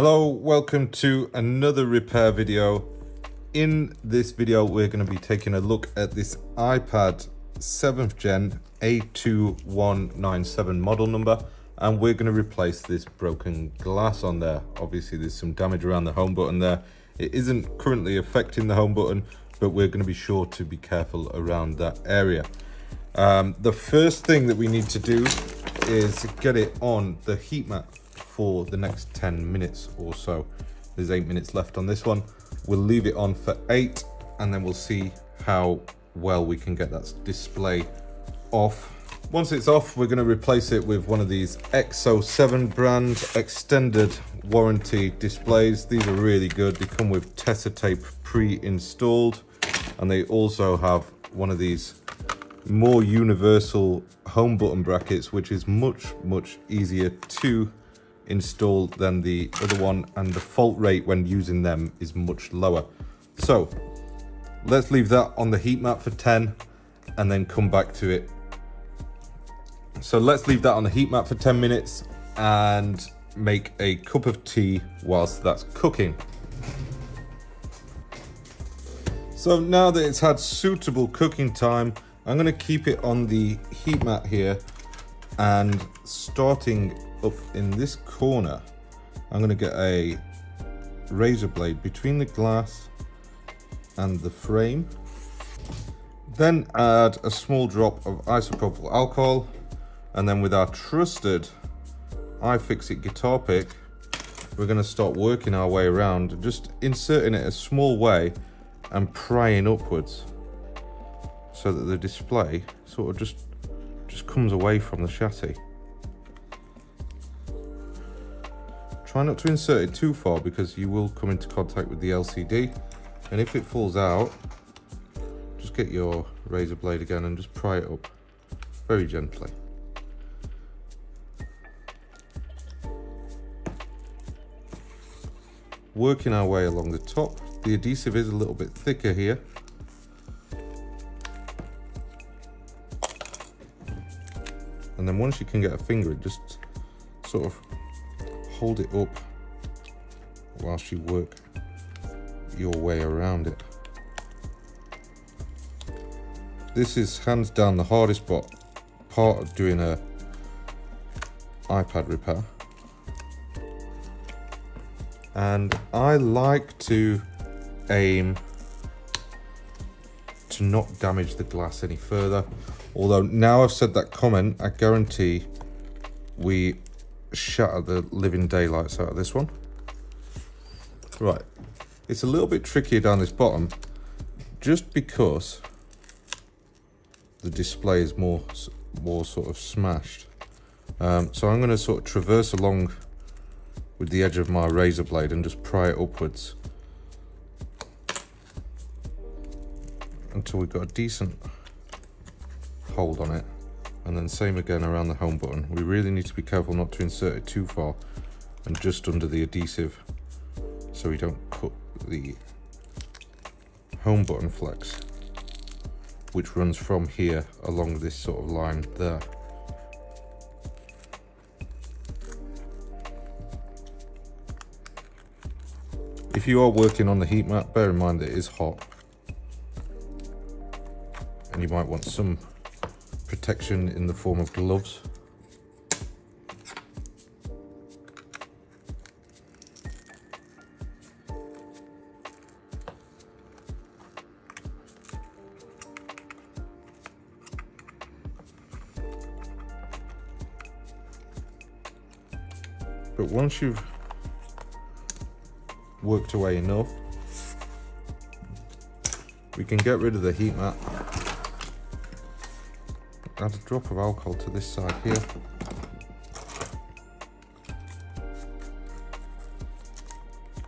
Hello, welcome to another repair video. In this video, we're going to be taking a look at this iPad 7th gen A2197 model number and we're going to replace this broken glass on there. Obviously, there's some damage around the home button there. It isn't currently affecting the home button, but we're going to be sure to be careful around that area. Um, the first thing that we need to do is get it on the heat mat for the next 10 minutes or so. There's eight minutes left on this one. We'll leave it on for eight and then we'll see how well we can get that display off. Once it's off, we're going to replace it with one of these XO7 brand extended warranty displays. These are really good. They come with Tesa tape pre-installed and they also have one of these more universal home button brackets, which is much, much easier to install than the other one. And the fault rate when using them is much lower. So let's leave that on the heat mat for 10 and then come back to it. So let's leave that on the heat mat for 10 minutes and make a cup of tea whilst that's cooking. So now that it's had suitable cooking time, I'm gonna keep it on the heat mat here and starting up in this corner, I'm gonna get a razor blade between the glass and the frame. Then add a small drop of isopropyl alcohol and then with our trusted iFixit guitar pick, we're gonna start working our way around, just inserting it a small way and prying upwards so that the display sort of just just comes away from the chassis. Try not to insert it too far because you will come into contact with the LCD and if it falls out just get your razor blade again and just pry it up very gently. Working our way along the top, the adhesive is a little bit thicker here. And then once you can get a finger just sort of hold it up whilst you work your way around it. This is hands down the hardest part part of doing a iPad repair. And I like to aim to not damage the glass any further. Although now I've said that comment, I guarantee we shatter the living daylights out of this one. Right, it's a little bit trickier down this bottom just because the display is more, more sort of smashed. Um, so I'm going to sort of traverse along with the edge of my razor blade and just pry it upwards until we've got a decent hold on it and then same again around the home button. We really need to be careful not to insert it too far and just under the adhesive so we don't cut the home button flex which runs from here along this sort of line there. If you are working on the heat mat, bear in mind that it is hot and you might want some protection in the form of gloves. But once you've worked away enough, we can get rid of the heat mat add a drop of alcohol to this side here.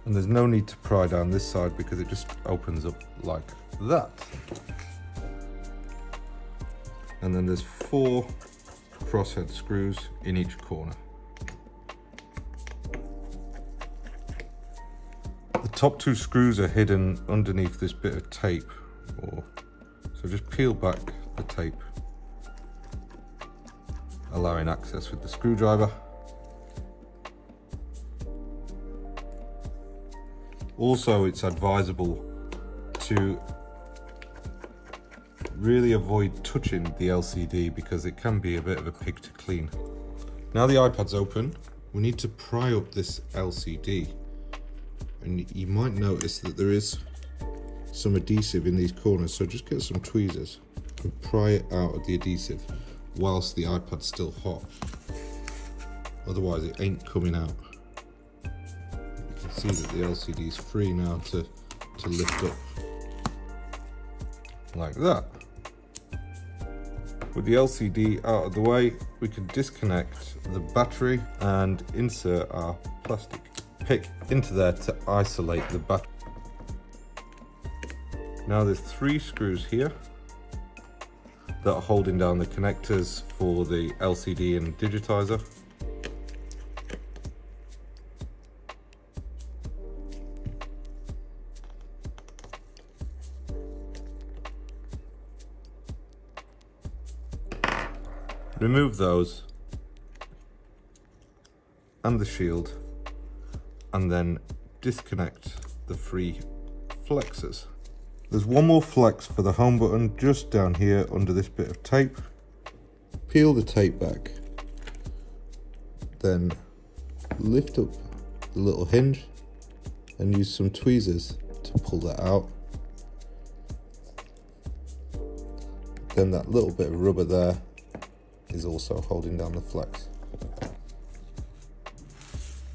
And there's no need to pry down this side because it just opens up like that. And then there's four crosshead screws in each corner. The top two screws are hidden underneath this bit of tape or so just peel back the tape allowing access with the screwdriver. Also, it's advisable to really avoid touching the LCD because it can be a bit of a pig to clean. Now the iPad's open, we need to pry up this LCD. And you might notice that there is some adhesive in these corners, so just get some tweezers and pry it out of the adhesive whilst the iPad's still hot. Otherwise it ain't coming out. You can see that the LCD is free now to, to lift up like that. With the LCD out of the way, we can disconnect the battery and insert our plastic pick into there to isolate the battery. Now there's three screws here that are holding down the connectors for the LCD and digitizer. remove those and the shield and then disconnect the three flexes. There's one more flex for the home button just down here under this bit of tape. Peel the tape back, then lift up the little hinge and use some tweezers to pull that out. Then that little bit of rubber there is also holding down the flex.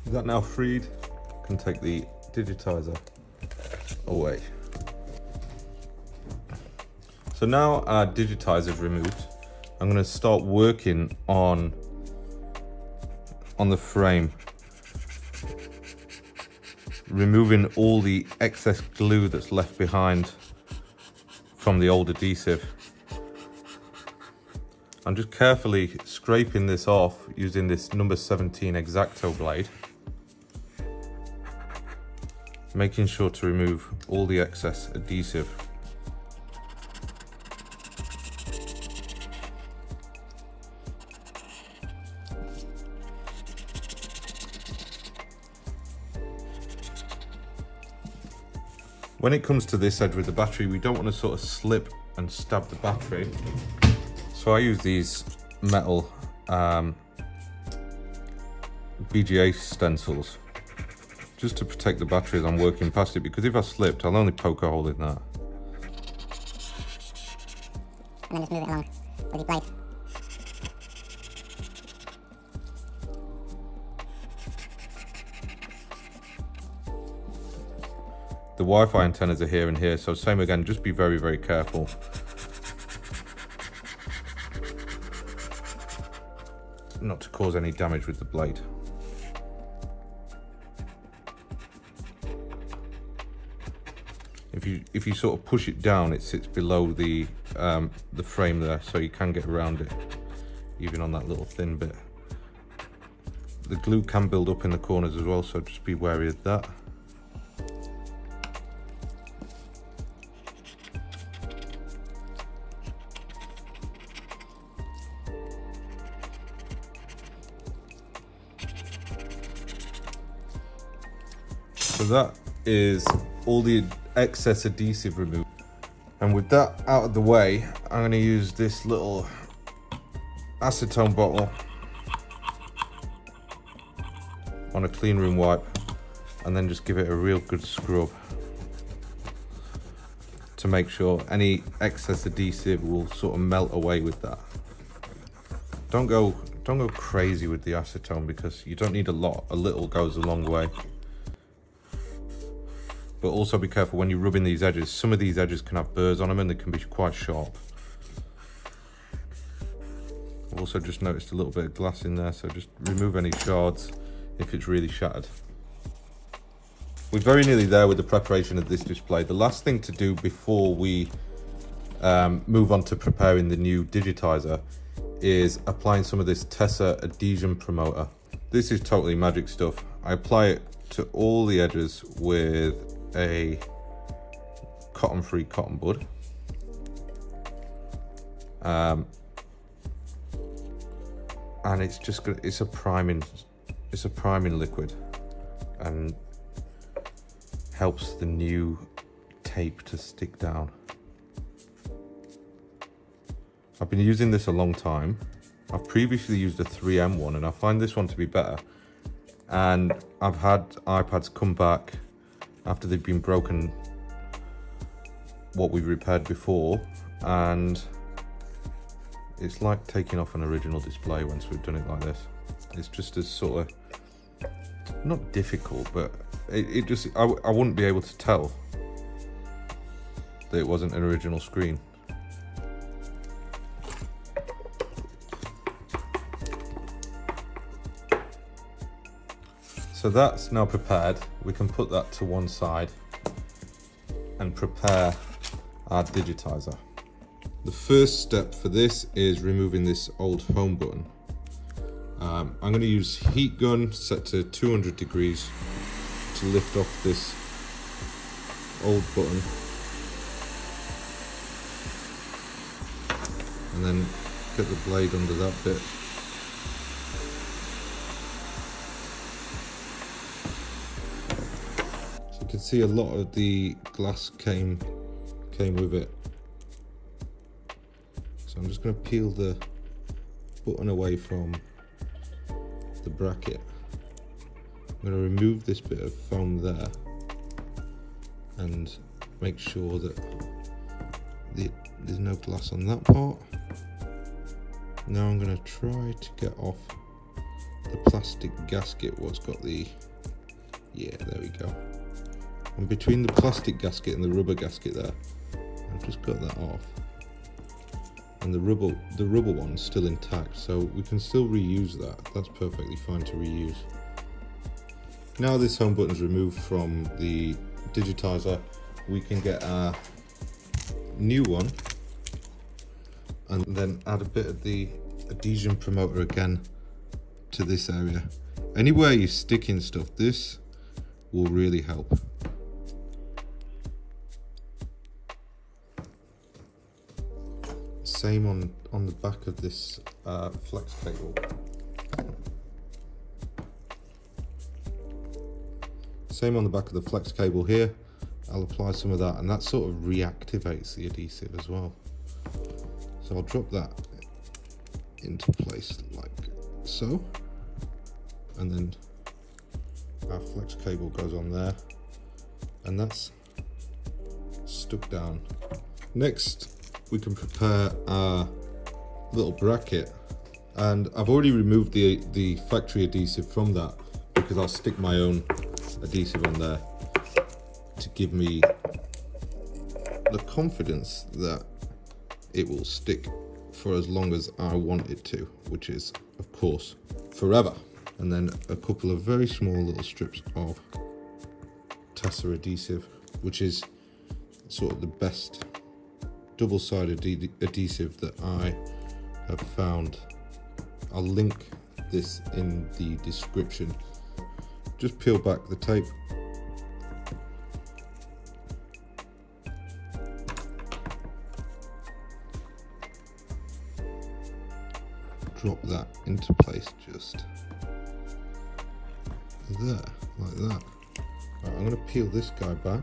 Is that now freed? Can take the digitizer away. So now our digitizer is removed. I'm going to start working on on the frame removing all the excess glue that's left behind from the old adhesive I'm just carefully scraping this off using this number 17 X-Acto blade. Making sure to remove all the excess adhesive. When it comes to this edge with the battery, we don't want to sort of slip and stab the battery. So I use these metal um, BGA stencils just to protect the battery as I'm working past it because if I slipped I'll only poke a hole in that. And then just move it along with your blade. The Wi-Fi antennas are here and here so same again just be very very careful not to cause any damage with the blade. If you if you sort of push it down, it sits below the um, the frame there, so you can get around it, even on that little thin bit. The glue can build up in the corners as well, so just be wary of that. So that is all the excess adhesive removed. And with that out of the way, I'm gonna use this little acetone bottle on a clean room wipe and then just give it a real good scrub to make sure any excess adhesive will sort of melt away with that. Don't go don't go crazy with the acetone because you don't need a lot. A little goes a long way but also be careful when you're rubbing these edges. Some of these edges can have burrs on them and they can be quite sharp. I've also just noticed a little bit of glass in there, so just remove any shards if it's really shattered. We're very nearly there with the preparation of this display. The last thing to do before we um, move on to preparing the new digitizer is applying some of this Tesa adhesion promoter. This is totally magic stuff. I apply it to all the edges with a cotton free cotton bud. Um, and it's just good it's a priming it's a priming liquid and helps the new tape to stick down. I've been using this a long time. I've previously used a 3M one and I find this one to be better. And I've had iPads come back after they've been broken what we've repaired before and it's like taking off an original display once we've done it like this. It's just as sort of, not difficult, but it, it just, I, I wouldn't be able to tell that it wasn't an original screen. So that's now prepared. We can put that to one side and prepare our digitizer. The first step for this is removing this old home button. Um, I'm going to use heat gun set to 200 degrees to lift off this old button and then get the blade under that bit see a lot of the glass came came with it. So I'm just going to peel the button away from the bracket. I'm going to remove this bit of foam there and make sure that the, there's no glass on that part. Now I'm going to try to get off the plastic gasket what's got the yeah there we go and between the plastic gasket and the rubber gasket there I've just got that off and the rubber the rubber one's still intact so we can still reuse that that's perfectly fine to reuse now this home button is removed from the digitizer, we can get our new one and then add a bit of the adhesion promoter again to this area. Anywhere you're sticking stuff, this will really help. Same on, on the back of this uh, flex cable. Same on the back of the flex cable here. I'll apply some of that and that sort of reactivates the adhesive as well. So I'll drop that into place like so. And then our flex cable goes on there and that's stuck down. Next, we can prepare our little bracket and I've already removed the, the factory adhesive from that because I'll stick my own adhesive on there to give me the confidence that it will stick for as long as I want it to, which is, of course, forever. And then a couple of very small little strips of Tesa adhesive, which is sort of the best double-sided adhesive that I have found. I'll link this in the description just peel back the tape. Drop that into place just there, like that. Right, I'm going to peel this guy back,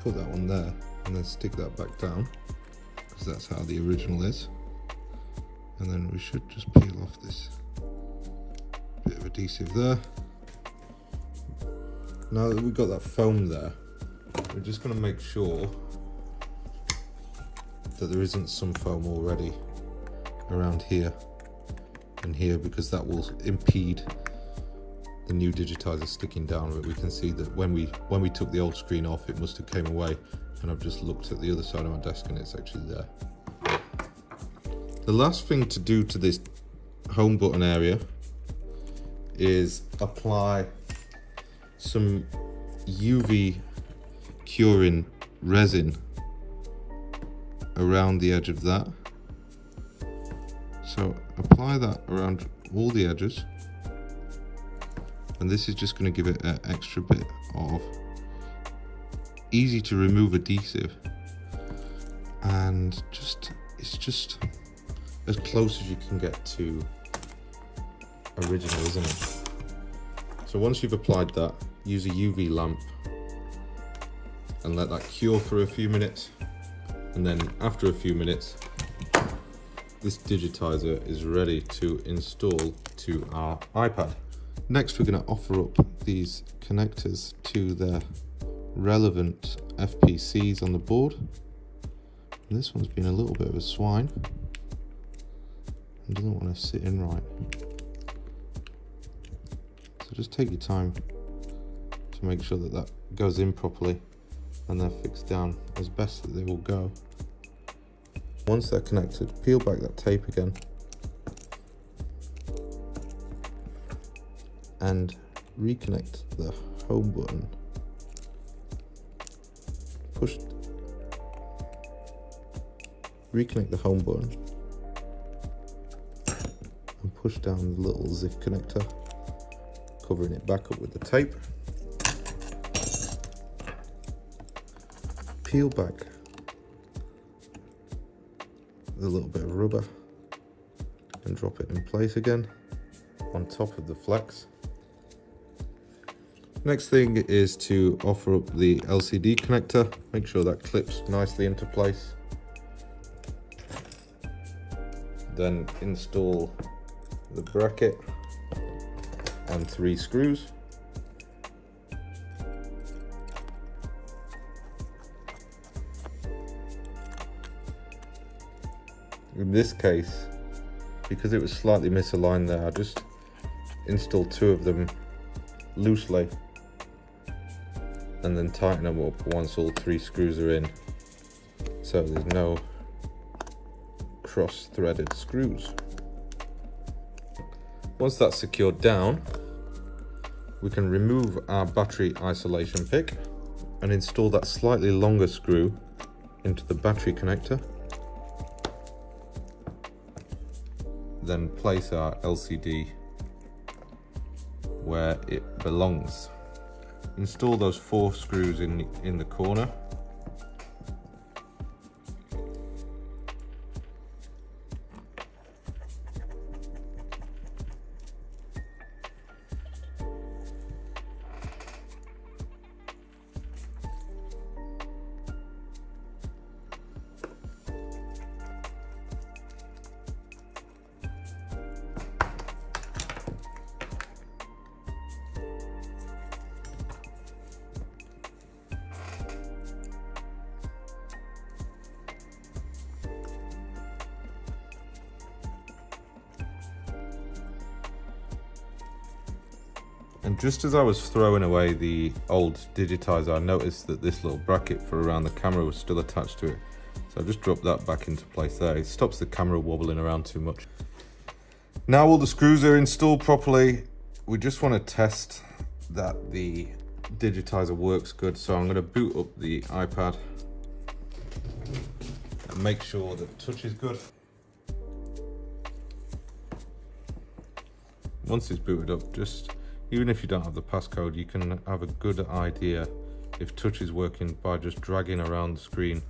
put that one there, and then stick that back down, because that's how the original is. And then we should just peel off this bit of adhesive there. Now that we've got that foam there, we're just going to make sure that there isn't some foam already around here and here because that will impede the new digitizer sticking down but we can see that when we when we took the old screen off it must have came away and I've just looked at the other side of my desk and it's actually there. The last thing to do to this home button area is apply some UV curing resin around the edge of that. So apply that around all the edges. And this is just going to give it an extra bit of easy to remove adhesive. And just, it's just as close as you can get to original, isn't it? So once you've applied that, use a UV lamp and let that cure for a few minutes. And then after a few minutes, this digitizer is ready to install to our iPad. Next, we're going to offer up these connectors to the relevant FPCs on the board. And this one's been a little bit of a swine and doesn't want to sit in right. So just take your time to make sure that that goes in properly and they're fixed down as best that they will go. Once they're connected, peel back that tape again and reconnect the home button. Push, reconnect the home button and push down the little ZIF connector, covering it back up with the tape. Peel back the little bit of rubber and drop it in place again on top of the flex. Next thing is to offer up the LCD connector. Make sure that clips nicely into place. Then install the bracket and three screws. In this case, because it was slightly misaligned there, I just installed two of them loosely and then tighten them up once all three screws are in so there's no cross threaded screws. Once that's secured down, we can remove our battery isolation pick and install that slightly longer screw into the battery connector. Then place our LCD where it belongs. Install those four screws in, in the corner And just as I was throwing away the old digitizer, I noticed that this little bracket for around the camera was still attached to it. So I just dropped that back into place there. It stops the camera wobbling around too much. Now all the screws are installed properly. We just want to test that the digitizer works good. So I'm going to boot up the iPad and make sure that touch is good. Once it's booted up, just even if you don't have the passcode, you can have a good idea if touch is working by just dragging around the screen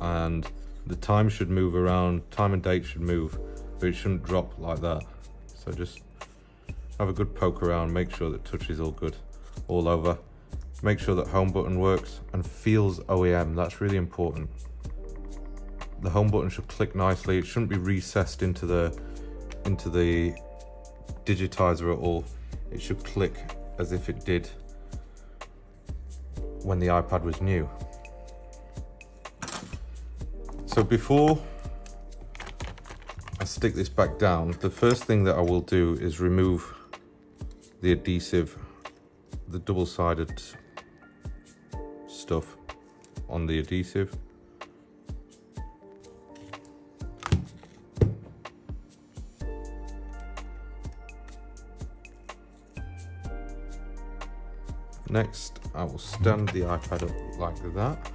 and the time should move around, time and date should move, but it shouldn't drop like that. So just have a good poke around, make sure that touch is all good all over. Make sure that home button works and feels OEM, that's really important. The home button should click nicely, it shouldn't be recessed into the into the digitizer at all it should click as if it did when the iPad was new. So before I stick this back down, the first thing that I will do is remove the adhesive, the double-sided stuff on the adhesive. Next, I will stand the iPad up like that.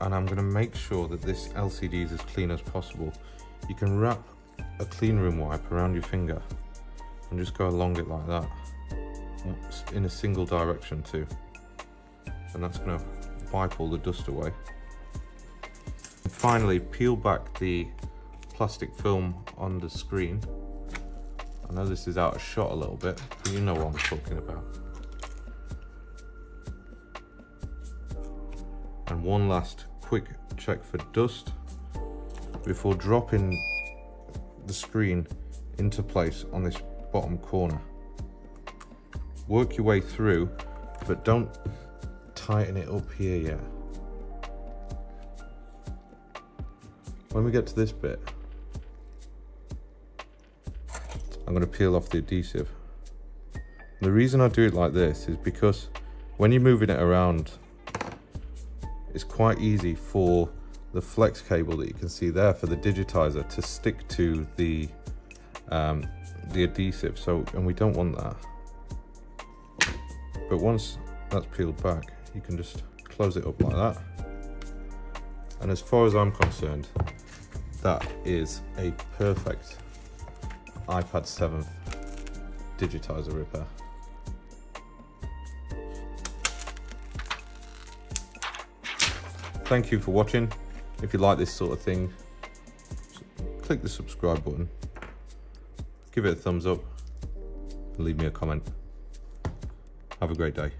And I'm gonna make sure that this LCD is as clean as possible. You can wrap a clean room wipe around your finger and just go along it like that in a single direction too. And that's gonna wipe all the dust away. And finally, peel back the plastic film on the screen I know this is out of shot a little bit, but you know what I'm talking about. And one last quick check for dust before dropping the screen into place on this bottom corner. Work your way through, but don't tighten it up here yet. When we get to this bit, I'm going to peel off the adhesive. The reason I do it like this is because when you're moving it around, it's quite easy for the flex cable that you can see there for the digitizer to stick to the um, the adhesive. So, and we don't want that. But once that's peeled back, you can just close it up like that. And as far as I'm concerned, that is a perfect iPad 7 digitizer repair. Thank you for watching. If you like this sort of thing, click the subscribe button, give it a thumbs up, and leave me a comment. Have a great day.